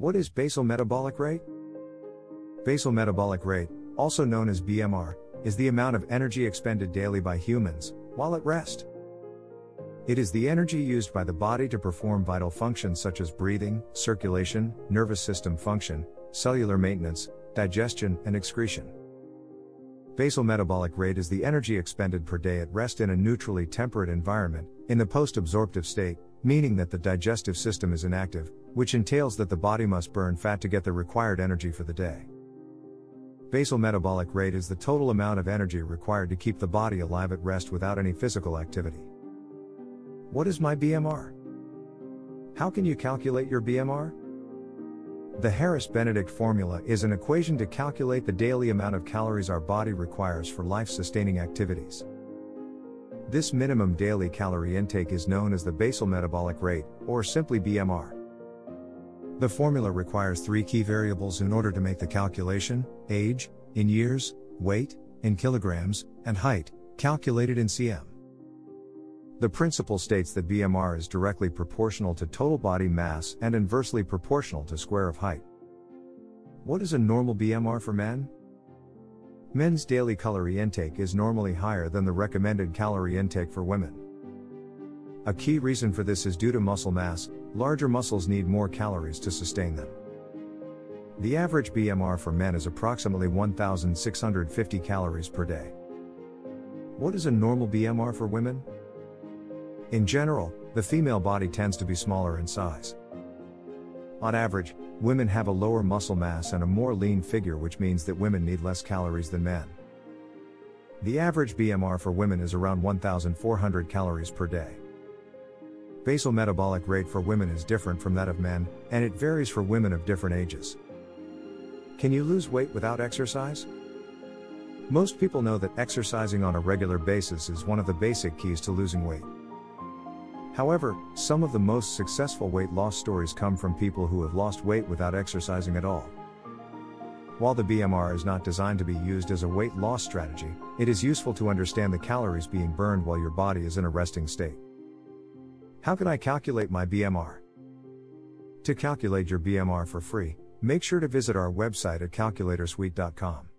What is basal metabolic rate? Basal metabolic rate, also known as BMR, is the amount of energy expended daily by humans while at rest. It is the energy used by the body to perform vital functions such as breathing, circulation, nervous system function, cellular maintenance, digestion, and excretion. Basal metabolic rate is the energy expended per day at rest in a neutrally temperate environment, in the post absorptive state, meaning that the digestive system is inactive, which entails that the body must burn fat to get the required energy for the day. Basal metabolic rate is the total amount of energy required to keep the body alive at rest without any physical activity. What is my BMR? How can you calculate your BMR? The Harris Benedict formula is an equation to calculate the daily amount of calories our body requires for life sustaining activities. This minimum daily calorie intake is known as the basal metabolic rate, or simply BMR. The formula requires three key variables in order to make the calculation age, in years, weight, in kilograms, and height, calculated in cm. The principle states that BMR is directly proportional to total body mass and inversely proportional to square of height. What is a normal BMR for men? Men's daily calorie intake is normally higher than the recommended calorie intake for women. A key reason for this is due to muscle mass, larger muscles need more calories to sustain them. The average BMR for men is approximately 1,650 calories per day. What is a normal BMR for women? In general, the female body tends to be smaller in size. On average, women have a lower muscle mass and a more lean figure, which means that women need less calories than men. The average BMR for women is around 1,400 calories per day. Basal metabolic rate for women is different from that of men, and it varies for women of different ages. Can you lose weight without exercise? Most people know that exercising on a regular basis is one of the basic keys to losing weight. However, some of the most successful weight loss stories come from people who have lost weight without exercising at all. While the BMR is not designed to be used as a weight loss strategy, it is useful to understand the calories being burned while your body is in a resting state. How can I calculate my BMR? To calculate your BMR for free, make sure to visit our website at calculatorsuite.com.